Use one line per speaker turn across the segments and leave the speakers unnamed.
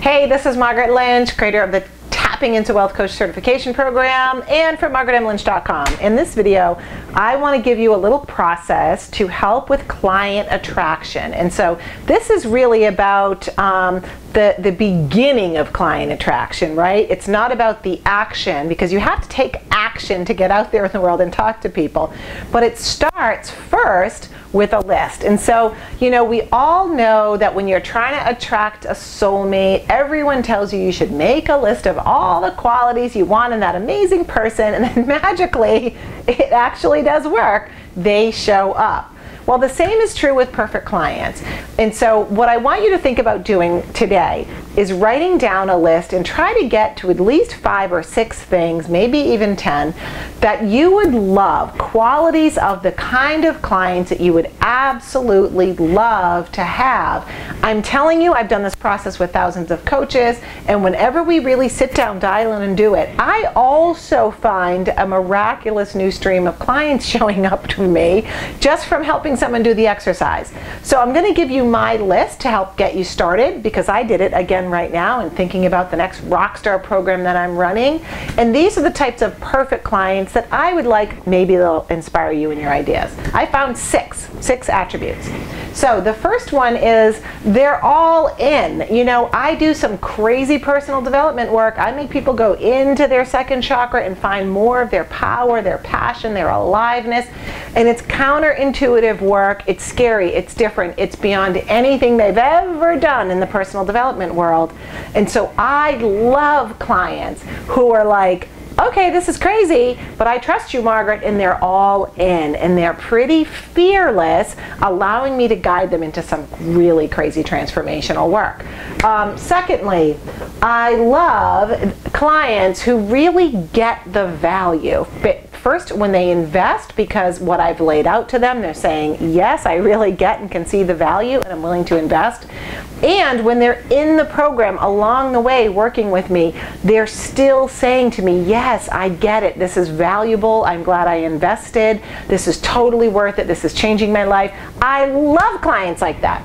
Hey, this is Margaret Lynch, creator of the Tapping into Wealth Coach Certification Program and from margaretmlynch.com. In this video, I want to give you a little process to help with client attraction. And so this is really about um, the, the beginning of client attraction, right? It's not about the action because you have to take action to get out there in the world and talk to people. But it starts first with a list. And so, you know, we all know that when you're trying to attract a soulmate, everyone tells you you should make a list of all the qualities you want in that amazing person, and then magically, it actually does work. They show up. Well, the same is true with perfect clients. And so, what I want you to think about doing today is writing down a list and try to get to at least five or six things, maybe even 10, that you would love, qualities of the kind of clients that you would absolutely love to have. I'm telling you, I've done this process with thousands of coaches, and whenever we really sit down, dial in, and do it, I also find a miraculous new stream of clients showing up to me just from helping someone do the exercise. So I'm going to give you my list to help get you started because I did it again right now and thinking about the next Rockstar program that I'm running. And these are the types of perfect clients that I would like, maybe they'll inspire you in your ideas. I found six, six attributes. So the first one is they're all in. You know, I do some crazy personal development work. I make people go into their second chakra and find more of their power, their passion, their aliveness. And it's counterintuitive work. It's scary. It's different. It's beyond anything they've ever done in the personal development world. And so I love clients who are like, okay, this is crazy, but I trust you, Margaret, and they're all in, and they're pretty fearless, allowing me to guide them into some really crazy transformational work. Um, secondly, I love clients who really get the value. First, when they invest, because what I've laid out to them, they're saying, yes, I really get and can see the value, and I'm willing to invest. And when they're in the program along the way working with me, they're still saying to me, yes, I get it. This is valuable. I'm glad I invested. This is totally worth it. This is changing my life. I love clients like that.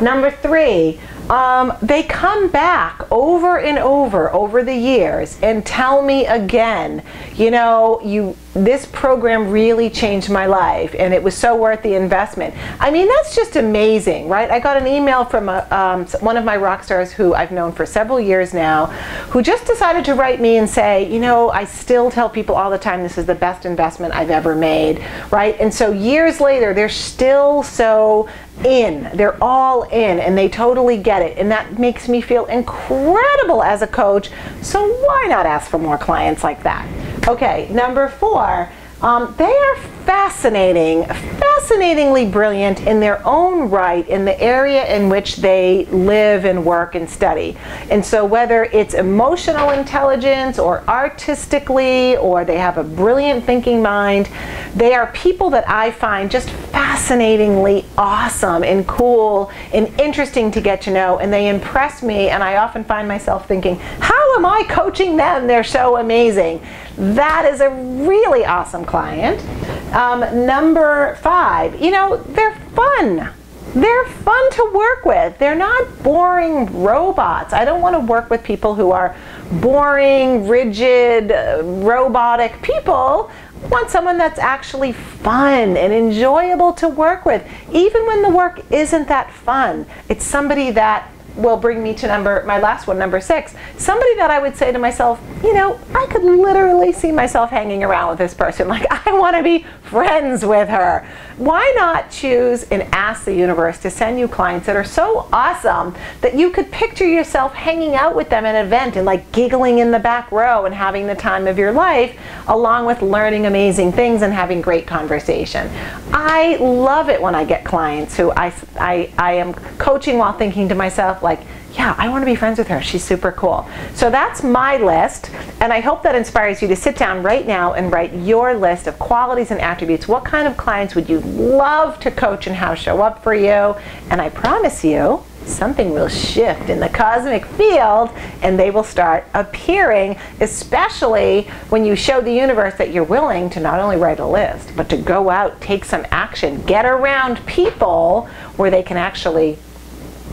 Number three, um, they come back over and over over the years and tell me again, you know, you this program really changed my life and it was so worth the investment. I mean, that's just amazing, right? I got an email from a, um, one of my rock stars who I've known for several years now who just decided to write me and say, you know, I still tell people all the time this is the best investment I've ever made, right? And so years later, they're still so in. They're all in and they totally get it. And that makes me feel incredible as a coach. So why not ask for more clients like that? Okay, number four, um, they are fascinating, fascinatingly brilliant in their own right in the area in which they live and work and study. And so whether it's emotional intelligence or artistically or they have a brilliant thinking mind, they are people that I find just fascinatingly awesome and cool and interesting to get to know and they impress me and I often find myself thinking, how am I coaching them? They're so amazing. That is a really awesome client. Um, number five, you know, they're fun. They're fun to work with. They're not boring robots. I don't want to work with people who are boring, rigid, uh, robotic people. I want someone that's actually fun and enjoyable to work with. Even when the work isn't that fun, it's somebody that will bring me to number my last one, number six. Somebody that I would say to myself, you know, I could literally see myself hanging around with this person. Like I want to be friends with her. Why not choose and ask the universe to send you clients that are so awesome that you could picture yourself hanging out with them at an event and like giggling in the back row and having the time of your life, along with learning amazing things and having great conversation. I love it when I get clients who I, I, I am coaching while thinking to myself, like, yeah, I want to be friends with her. She's super cool. So that's my list, and I hope that inspires you to sit down right now and write your list of qualities and attributes. What kind of clients would you love to coach and how show up for you? And I promise you, something will shift in the cosmic field and they will start appearing, especially when you show the universe that you're willing to not only write a list, but to go out, take some action, get around people where they can actually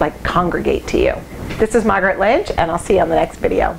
like congregate to you. This is Margaret Lynch, and I'll see you on the next video.